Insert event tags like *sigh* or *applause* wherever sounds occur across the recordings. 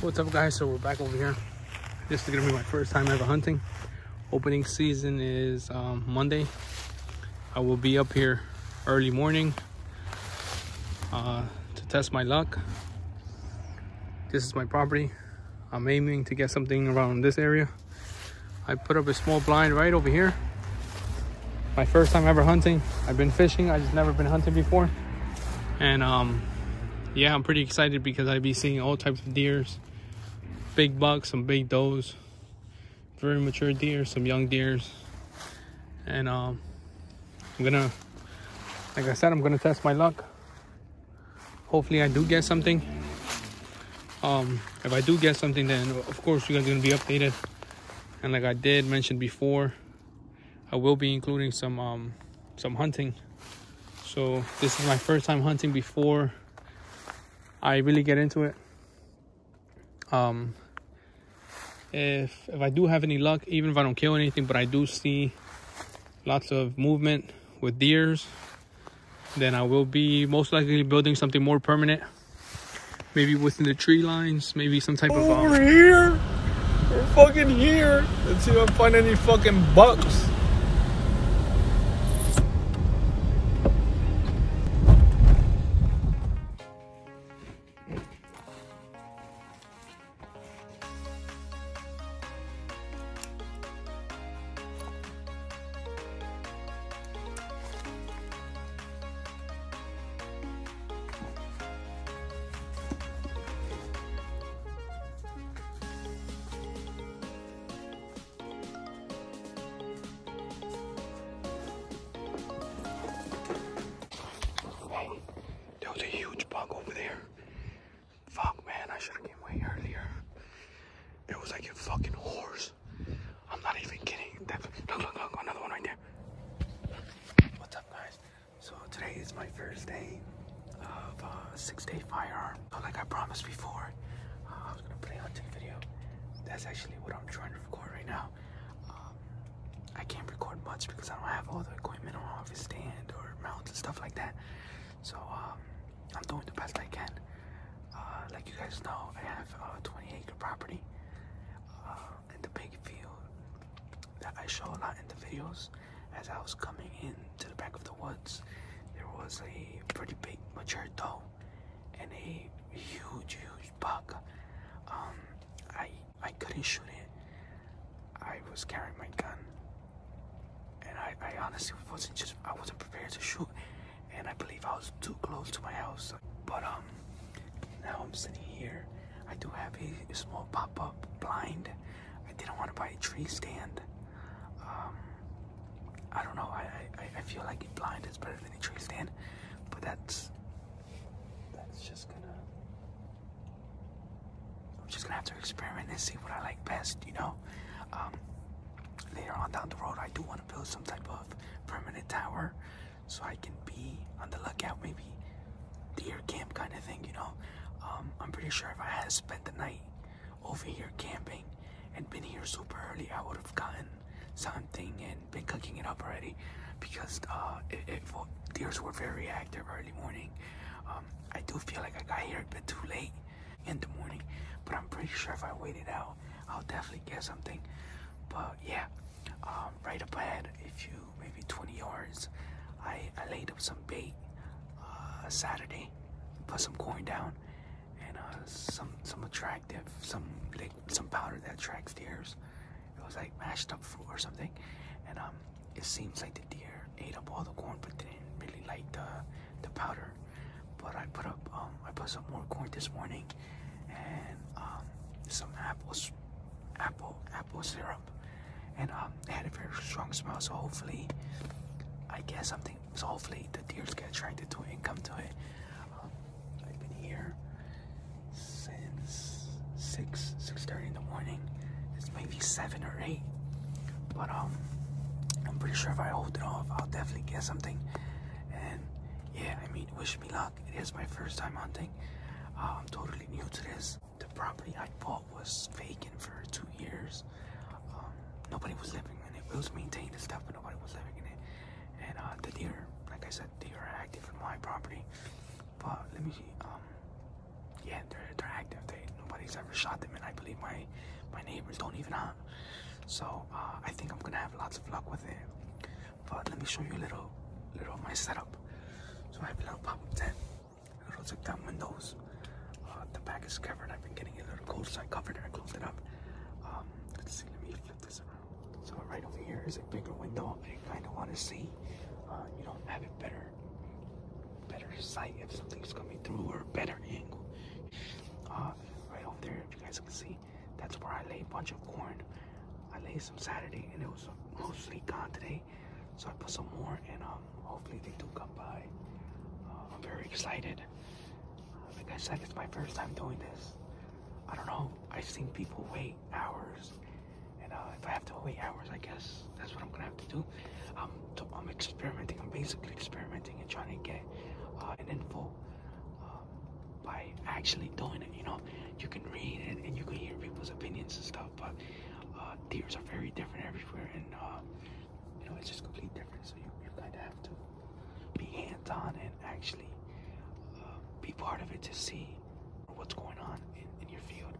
What's up guys? So we're back over here. This is gonna be my first time ever hunting. Opening season is um, Monday. I will be up here early morning uh, to test my luck. This is my property. I'm aiming to get something around this area. I put up a small blind right over here. My first time ever hunting. I've been fishing. I just never been hunting before. And um, yeah, I'm pretty excited because i'd be seeing all types of deers. Big bucks, some big does, very mature deer, some young deers. And um, I'm gonna, like I said, I'm gonna test my luck. Hopefully I do get something. Um, if I do get something, then of course you guys are gonna be updated. And like I did mention before, I will be including some um, some hunting. So this is my first time hunting before I really get into it. Um, if if I do have any luck, even if I don't kill anything, but I do see lots of movement with deers, then I will be most likely building something more permanent. Maybe within the tree lines, maybe some type of um, Over here. We're fucking here. Let's see if I find any fucking bucks. Because I don't have all the equipment on office stand or mounts and stuff like that. So um, I'm doing the best I can. Uh, like you guys know, I have a 20 acre property uh, in the big field that I show a lot in the videos. As I was coming into the back of the woods, there was a pretty big mature doe and a huge, huge buck. Um, I I couldn't shoot it. I was carrying my gun I, I honestly wasn't just I wasn't prepared to shoot. And I believe I was too close to my house. But um now I'm sitting here. I do have a, a small pop-up blind. I didn't want to buy a tree stand. Um I don't know. I, I, I feel like a blind is better than a tree stand. But that's that's just gonna I'm just gonna have to experiment and see what I like best you know down the road, I do want to build some type of permanent tower so I can be on the lookout, maybe deer camp kind of thing, you know. Um, I'm pretty sure if I had spent the night over here camping and been here super early, I would have gotten something and been cooking it up already because uh, it, it, deers were very active early morning. Um, I do feel like I got here a bit too late in the morning, but I'm pretty sure if I waited out, I'll definitely get something. But yeah, um, right up ahead, a few, maybe 20 yards, I, I laid up some bait uh, Saturday, put some corn down, and uh, some some attractive, some like some powder that attracts deers. It was like mashed up fruit or something, and um, it seems like the deer ate up all the corn, but didn't really like the the powder. But I put up, um, I put some more corn this morning, and um, some apples, apple apple syrup and um, it had a very strong smell. So hopefully, I get something. So hopefully, the deers get attracted to it and come to it. Um, I've been here since six six thirty in the morning. It's maybe seven or eight, but um, I'm pretty sure if I hold it off, I'll definitely get something. And yeah, I mean, wish me luck. It is my first time hunting. Uh, I'm totally new to this. The property I bought was vacant for two years nobody was living in it. It was maintained and stuff, but nobody was living in it. And uh, the deer, like I said, deer are active in my property. But let me see. Um, yeah, they're they're active. They nobody's ever shot them, and I believe my my neighbors don't even hunt. So uh, I think I'm gonna have lots of luck with it. But let me show you a little little of my setup. So I have a little pop-up tent, little zip down windows. Uh, the back is covered. I've been getting a little cold, so I covered it. I closed it up. Um, let's see. Let me flip this around. So right over here is a bigger window. I kind of want to see. Uh, you know, have it better, better sight if something's coming through or better angle. Uh, right over there, if you guys can see, that's where I lay a bunch of corn. I laid some Saturday, and it was mostly gone today. So I put some more, and um, hopefully they do come by. Uh, I'm very excited. Uh, like I said, it's my first time doing this. I don't know. I've seen people wait hours, and uh, if I have to wait hours, I guess that's what I'm gonna have to do. Um, I'm experimenting. I'm basically experimenting and trying to get uh, an info uh, by actually doing it. You know, you can read it and you can hear people's opinions and stuff, but uh, are very different everywhere, and uh, you know it's just completely different. So you, you kind of have to be hands-on and actually uh, be part of it to see what's going on in, in your field.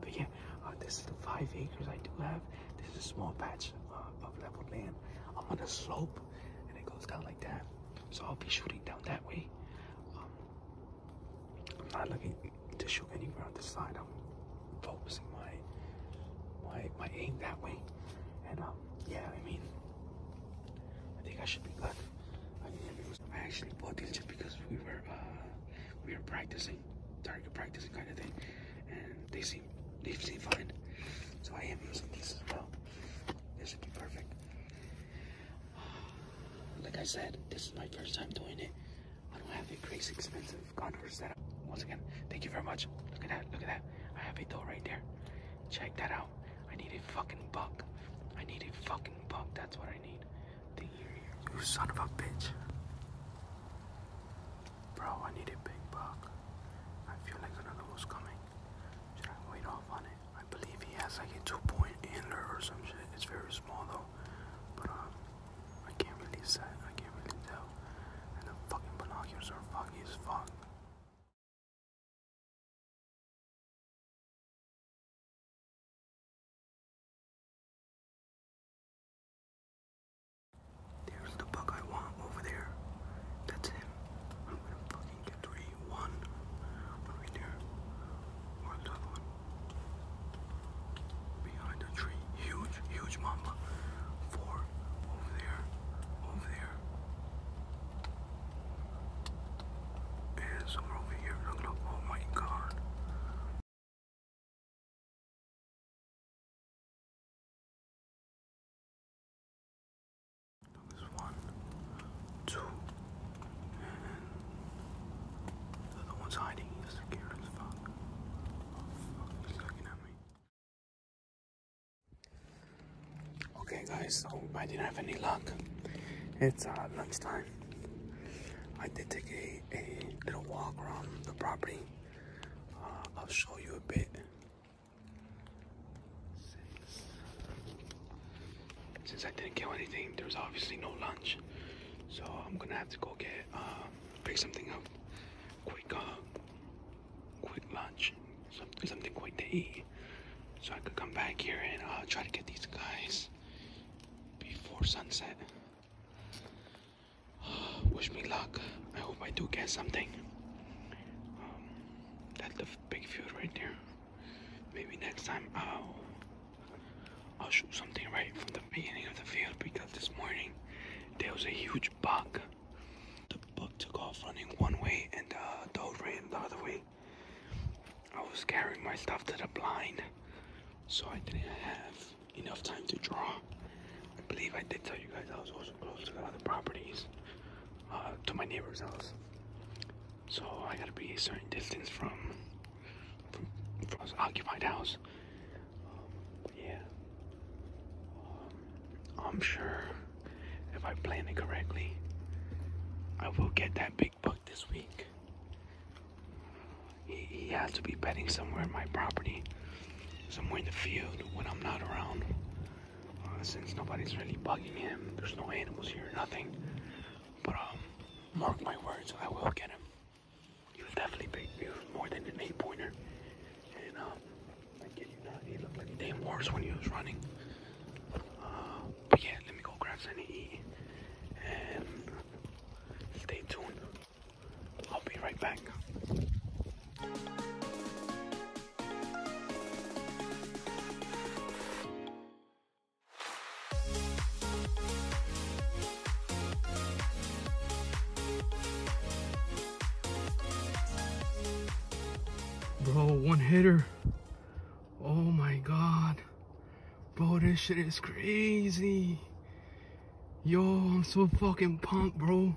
But yeah, uh, this is the five acres I do have. This is a small patch uh, of level land. I'm on a slope, and it goes down like that. So I'll be shooting down that way. Um, I'm not looking to shoot anywhere on the side. I'm focusing my my my aim that way. And um, yeah, I mean, I think I should be good. I, I actually bought these just because we were uh, we were practicing, target practicing kind of thing, and they seem they seem fine. So I am using these as well. This should be perfect. Like I said, this is my first time doing it. I don't have a crazy expensive contour setup. Once again, thank you very much. Look at that, look at that. I have a doe right there. Check that out. I need a fucking buck. I need a fucking buck. That's what I need. The ear, You son of a bitch. Bro, I need a big buck. I feel like another one's coming. Should I wait off on it? I believe he has like a two point antler some shit. It's very small though. But um I can't really set. I can't really tell. And the fucking binoculars are foggy as fuck. There's the buck I want over there. That's him. I'm gonna fucking get three. One. One right there. Or the other one. Behind the tree. Huge, huge mamba. Four. Over there. Over there. And somewhere over here. Look, look. Oh my god. There's one, two, and the other one's hiding. He's scared as fuck. Oh fuck, he's looking at me. Okay, guys, so I didn't have any luck. It's uh, lunchtime. I did take a, a little walk around the property. Uh, I'll show you a bit. Since I didn't kill anything, there was obviously no lunch. So I'm gonna have to go get, uh, pick something up. Quick, uh, quick lunch. Something, something quick to eat. So I could come back here and uh, try to get these guys sunset. *sighs* Wish me luck. I hope I do get something. Um, that's the big field right there. Maybe next time I'll I'll shoot something right from the beginning of the field because this morning there was a huge buck. The buck took off running one way and the dog ran the other way. I was carrying my stuff to the blind, so I didn't have enough time to draw. Believe I did tell you guys I was also close to the other properties, uh, to my neighbor's house. So I gotta be a certain distance from from, from occupied house. Um, yeah. Um, I'm sure if I plan it correctly, I will get that big buck this week. He, he has to be bedding somewhere in my property, somewhere in the field when I'm not around since nobody's really bugging him. There's no animals here, nothing. But um, mark my words, I will get him. He was definitely big. More than an eight pointer. And um, I kid you not, he looked like a damn horse when he was running. Oh, bro, one hitter. Oh my god. Bro, this shit is crazy. Yo, I'm so fucking pumped, bro.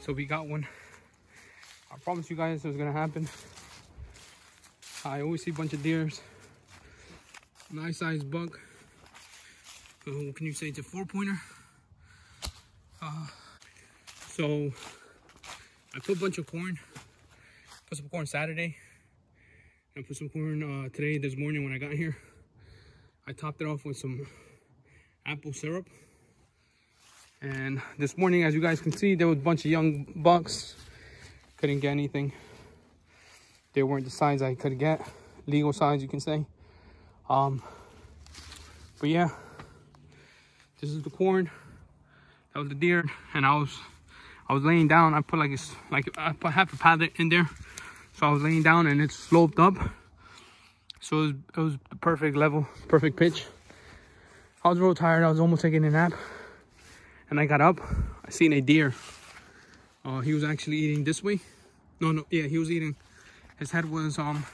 So we got one. I promised you guys it was gonna happen. I always see a bunch of deers. Nice sized buck. Uh, what can you say? It's a four pointer. Uh, so I put a bunch of corn. Put some corn Saturday. I put some corn uh, today, this morning when I got here. I topped it off with some apple syrup. And this morning, as you guys can see, there was a bunch of young bucks. Couldn't get anything. They weren't the size I could get. Legal size, you can say. Um, but yeah, this is the corn. That was the deer, and I was, I was laying down. I put like a, like I put half a pallet in there, so I was laying down, and it sloped up. So it was, it was the perfect level, perfect pitch. I was real tired. I was almost taking a nap, and I got up. I seen a deer. Uh, he was actually eating this way. No, no, yeah, he was eating. His head was um,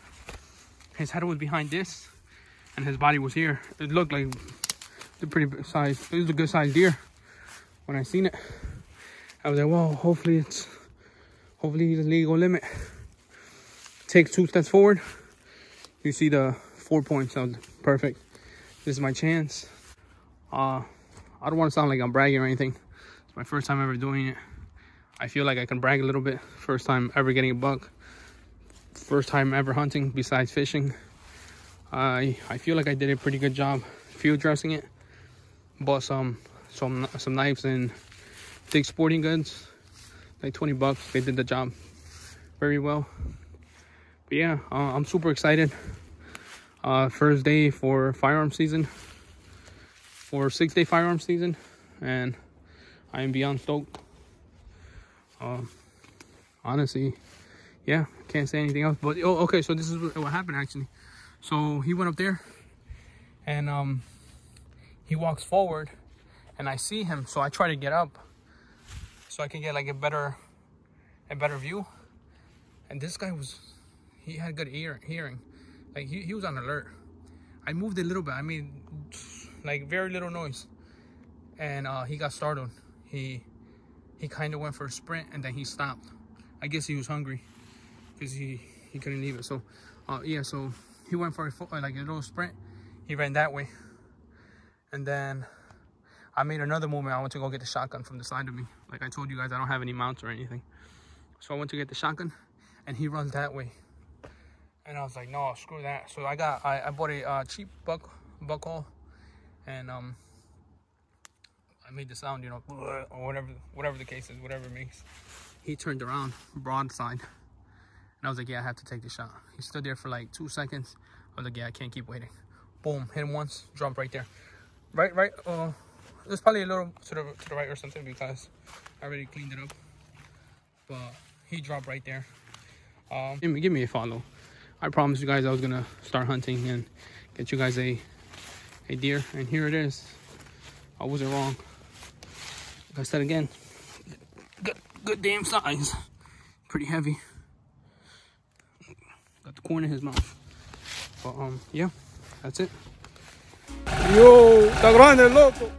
his head was behind this, and his body was here. It looked like a pretty big size. It was a good sized deer. When I seen it, I was like, well, hopefully it's, hopefully the legal limit. Take two steps forward. You see the four points. That perfect. This is my chance. Uh, I don't want to sound like I'm bragging or anything. It's my first time ever doing it. I feel like I can brag a little bit. First time ever getting a buck. First time ever hunting besides fishing. I I feel like I did a pretty good job field dressing it. Bought some some some knives and Dick's Sporting Goods. Like 20 bucks. They did the job very well. But yeah, uh, I'm super excited. Uh, first day for firearm season. For six day firearm season. And I am beyond stoked. Um, honestly, yeah, can't say anything else. But oh, okay, so this is what happened actually. So he went up there, and um, he walks forward, and I see him. So I try to get up, so I can get like a better, a better view. And this guy was, he had good ear hearing, like he he was on alert. I moved a little bit. I mean, like very little noise, and uh, he got startled. He he kind of went for a sprint and then he stopped. I guess he was hungry because he, he couldn't leave it. So, uh, yeah, so he went for a, like a little sprint. He ran that way. And then I made another movement. I went to go get the shotgun from the side of me. Like I told you guys, I don't have any mounts or anything. So I went to get the shotgun and he runs that way. And I was like, no, screw that. So I got, I, I bought a uh, cheap buck, buckle and um, I made the sound, you know, *laughs* or whatever, whatever the case is, whatever it makes. He turned around, broadside, and I was like, yeah, I have to take the shot. He stood there for like two seconds. I was like, yeah, I can't keep waiting. Boom, hit him once, jump right there. Right, right, uh, there's probably a little to the, to the right or something because I already cleaned it up. But he dropped right there. Um, give me, give me a follow. I promised you guys I was gonna start hunting and get you guys a, a deer, and here it is. I wasn't wrong. Like I said again, good, good damn size. Pretty heavy. Got the corn in his mouth. But um, yeah, that's it. Yo, está grande, loco.